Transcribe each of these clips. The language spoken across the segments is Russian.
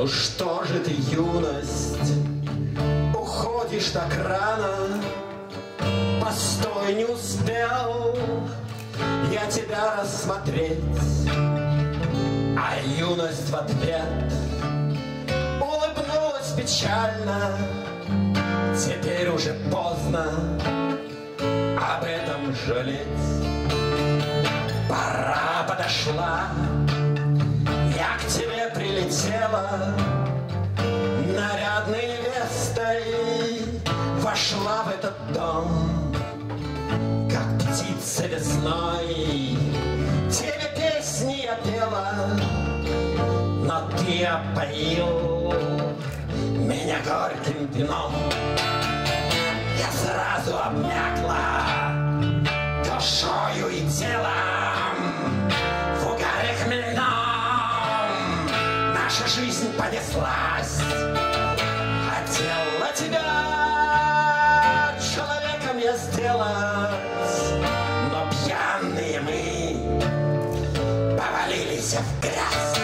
Ну что же ты, юность, уходишь так рано? Постой, не успел я тебя рассмотреть. А юность в ответ улыбнулась печально. Теперь уже поздно об этом жалеть. Пора подошла Нарядной невестой вошла в этот дом, Как птица весной. Тебе песни я пела, но ты опоил меня горьким вином. Я сразу обмякла душою и телом понеслась, хотела тебя человеком я сделать, но пьяные мы повалились в грязь.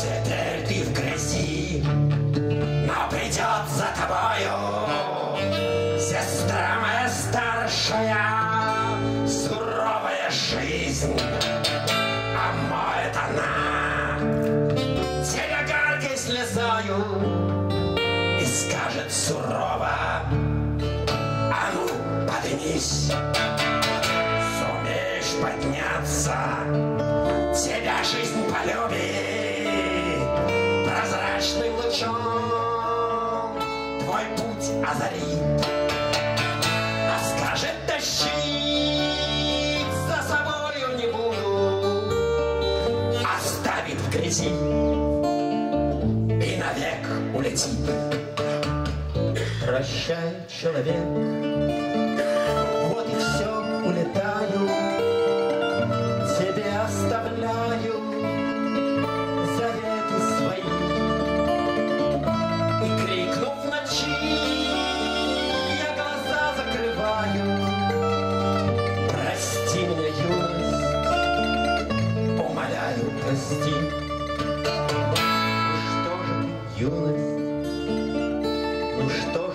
Теперь ты в грязи, но придет за тобою Сестра моя старшая, сурово. А ну, поднимись. Сумеешь подняться. Тебя жизнь полюбит. Прозрачным лучом Твой путь озарит. А скажет тащить За собою не буду. Оставит в грязи навек улетит прощай, человек. Вот и все, улетаю, тебе оставляю заветы свои. И крикнув ночи, я глаза закрываю. Прости меня, юность, умоляю, прости. Ну Что же, юность? Ну что